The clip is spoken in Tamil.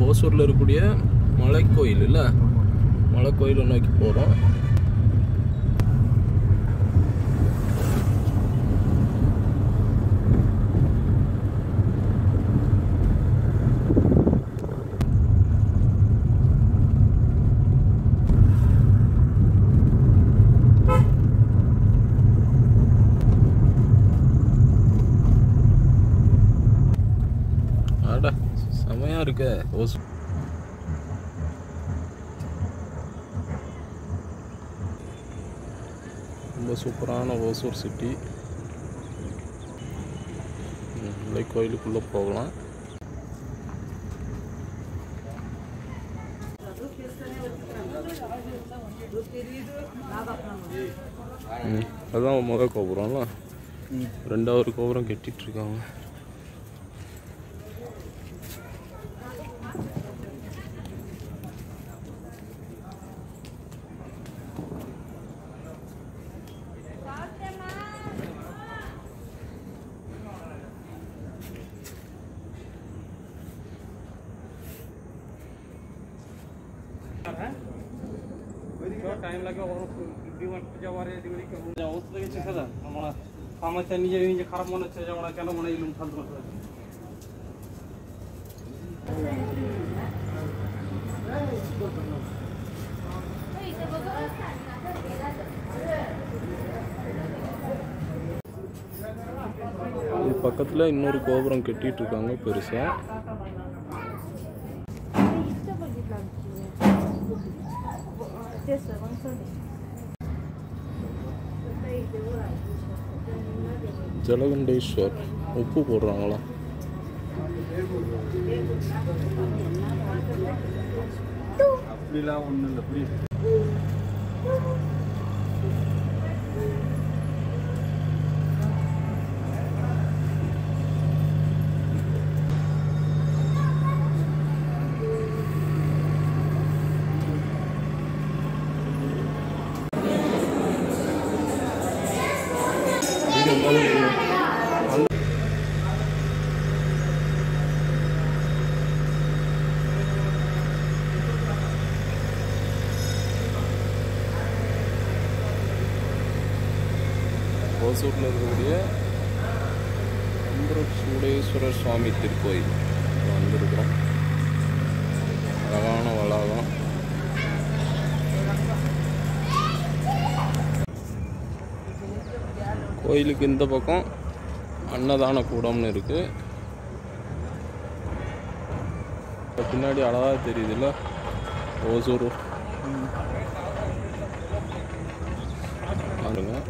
ஓசூரில் இருக்கக்கூடிய மலைக்கோயில் இல்லை? மலைக்கோயிலை நோக்கி போகிறோம் அட செமையா இருக்க. ஓசூர் ரொம்ப சூப்பரான ஓசூர் சிட்டி. மலை கோயிலுக்குள்ளே போகலாம். ம், அதான் முத கோபுரம்ல. ரெண்டாவது கோபுரம் கட்டிட்டு টাইম লাগে ডিমান্ড যাওয়ার এদিকে অবস্থা দেখেছি দাদা আমরা সমস্যা নিজে নিজে খারাপ মনে হচ্ছে যে আমরা কেন মনে ইলুম ফালতু কথা இது பக்கத்தில் இன்னொரு கோபுரம் கட்டிட்டு இருக்காங்க பெருசாக ஜலகண்டேஸ்வர். உப்பு போடுறாங்களா? அப்படிலாம் ஒன்றும் இல்லை புரியுது. ஓசூரில் இருக்கக்கூடிய சூடேஸ்வரர் சுவாமி திருக்கோயில். வந்திருக்கிறோம். அழகான வளாகம். கோயிலுக்கு இந்த பக்கம் அன்னதான கூடம்னு இருக்குது பின்னாடி அழகாக தெரியுதுல்ல? ஓசூர். பாருங்கள்